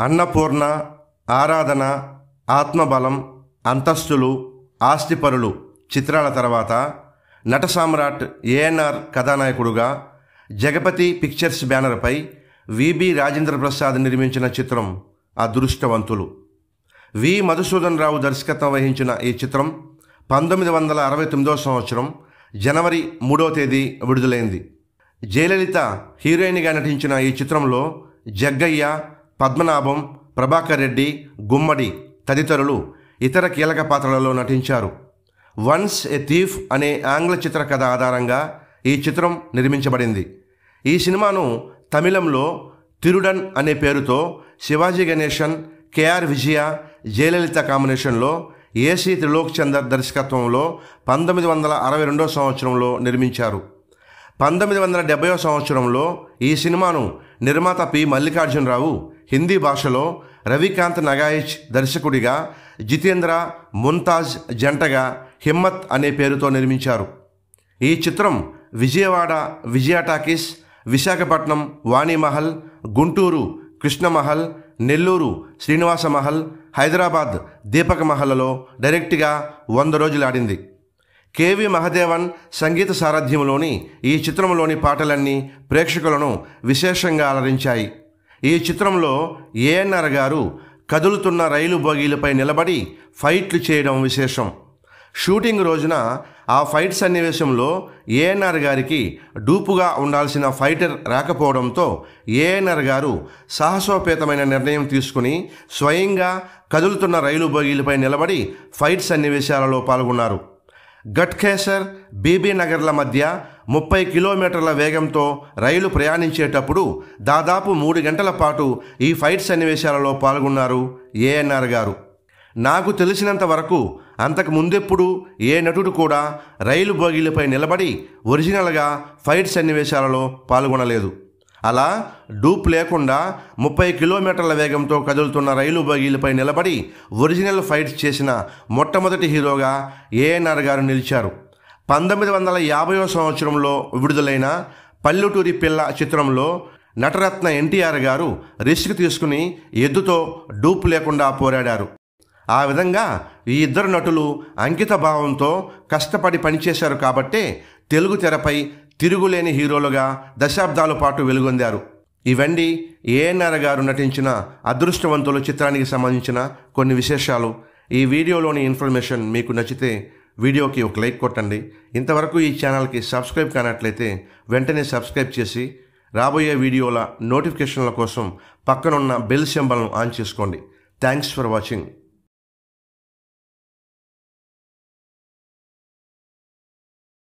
అన్నపూర్ణ ఆరాధన ఆత్మబలం అంతస్తులు ఆస్తిపరులు చిత్రాల తర్వాత నట సామ్రాట్ ఏఎన్ఆర్ కథానాయకుడుగా జగపతి పిక్చర్స్ బ్యానర్పై విబి రాజేంద్ర ప్రసాద్ నిర్మించిన చిత్రం అదృష్టవంతులు. వి. మధుసూదన్ రావు దర్శకత్వం వహించిన ఈ చిత్రం పంతొమ్మిది వందల అరవై తొమ్మిదో సంవత్సరం జనవరి మూడో తేదీ విడుదలైంది. జయలలిత హీరోయిన్గా నటించిన ఈ చిత్రంలో జగ్గయ్య పద్మనాభం ప్రభాకర్ రెడ్డి గుమ్మడి తదితరులు ఇతర కీలక పాత్రలలో నటించారు. వన్స్ ఎ థీఫ్ అనే ఆంగ్ల చిత్ర కథ ఆధారంగా ఈ చిత్రం నిర్మించబడింది. ఈ సినిమాను తమిళంలో తిరుడన్ అనే పేరుతో శివాజీ గణేషన్ కేఆర్ విజయ జయలలిత కాంబినేషన్లో ఏసీ త్రిలోక్ చందర్ దర్శకత్వంలో పంతొమ్మిది వందల అరవై రెండో సంవత్సరంలో నిర్మించారు. పంతొమ్మిది వందల డెబ్బయో సంవత్సరంలో ఈ సినిమాను నిర్మాత పి. మల్లికార్జునరావు హిందీ భాషలో రవికాంత్ నగాయిచ్ దర్శకుడిగా జితేంద్ర ముంతాజ్ జంటగా హిమ్మత్ అనే పేరుతో నిర్మించారు. ఈ చిత్రం విజయవాడ విజయ టాకీస్ విశాఖపట్నం వాణిమహల్ గుంటూరు కృష్ణమహల్ నెల్లూరు శ్రీనివాస మహల్ హైదరాబాద్ దీపక మహల్లో డైరెక్ట్గా వంద రోజులు ఆడింది కేవి మహదేవన్ సంగీత సారథ్యంలోని ఈ చిత్రంలోని పాటలన్నీ ప్రేక్షకులను విశేషంగా అలరించాయి. ఈ చిత్రంలో ఏఎన్ఆర్ గారు కదులుతున్న రైలు బోగీలపై నిలబడి ఫైట్లు చేయడం విశేషం. షూటింగ్ రోజున ఆ ఫైట్ సన్నివేశంలో ఏఎన్ఆర్ గారికి డూపుగా ఉండాల్సిన ఫైటర్ రాకపోవడంతో ఏఎన్ఆర్ గారు సాహసోపేతమైన నిర్ణయం తీసుకుని స్వయంగా కదులుతున్న రైలు బోగీలపై నిలబడి ఫైట్ సన్నివేశాలలో పాల్గొన్నారు. గట్కేసర్ బీబీనగర్ల మధ్య ముప్పై కిలోమీటర్ల వేగంతో రైలు ప్రయాణించేటప్పుడు దాదాపు మూడు గంటల పాటు ఈ ఫైట్ సన్నివేశాలలో పాల్గొన్నారు ఏఎన్ఆర్ గారు. నాకు తెలిసినంత వరకు అంతకు ముందెప్పుడు ఏ నటుడు కూడా రైలు బోగీలపై నిలబడి ఒరిజినల్గా ఫైట్ సన్నివేశాలలో పాల్గొనలేదు. అలా డూప్ లేకుండా ముప్పై కిలోమీటర్ల వేగంతో కదులుతున్న రైలు బోగీలపై నిలబడి ఒరిజినల్ ఫైట్స్ చేసిన మొట్టమొదటి హీరోగా ఏఎన్ఆర్ గారు నిలిచారు. పంతొమ్మిది వందల యాభైవ సంవత్సరంలో విడుదలైన పల్లెటూరి పిల్ల చిత్రంలో నటరత్న ఎన్టీఆర్ గారు రిస్క్ తీసుకుని ఎద్దుతో డూప్ లేకుండా పోరాడారు. ఆ విధంగా ఈ ఇద్దరు నటులు అంకిత భావంతో కష్టపడి పనిచేశారు కాబట్టే తెలుగు తెరపై తిరుగులేని హీరోలుగా దశాబ్దాల పాటు వెలుగొందారు. ఇవండి ఏఎన్ఆర్ గారు నటించిన అదృష్టవంతులు చిత్రానికి సంబంధించిన కొన్ని విశేషాలు. ఈ వీడియోలోని ఇన్ఫర్మేషన్ మీకు నచ్చితే వీడియోకి ఒక లైక్ కొట్టండి. ఇంతవరకు ఈ ఛానల్కి సబ్స్క్రైబ్ కానట్లయితే వెంటనే సబ్స్క్రైబ్ చేసి రాబోయే వీడియోల నోటిఫికేషన్ల కోసం పక్కనున్న బెల్ సింబల్ను ఆన్ చేసుకోండి. Thanks for watching.